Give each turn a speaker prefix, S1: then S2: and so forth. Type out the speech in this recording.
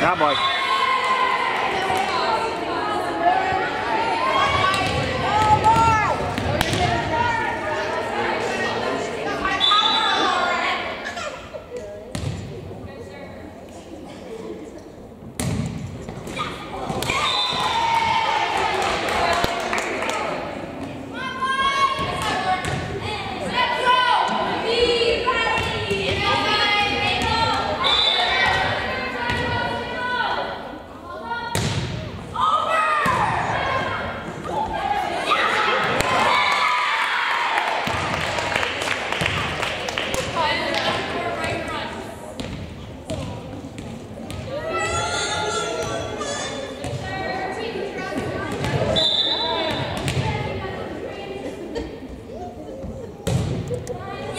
S1: that boy. Thank you.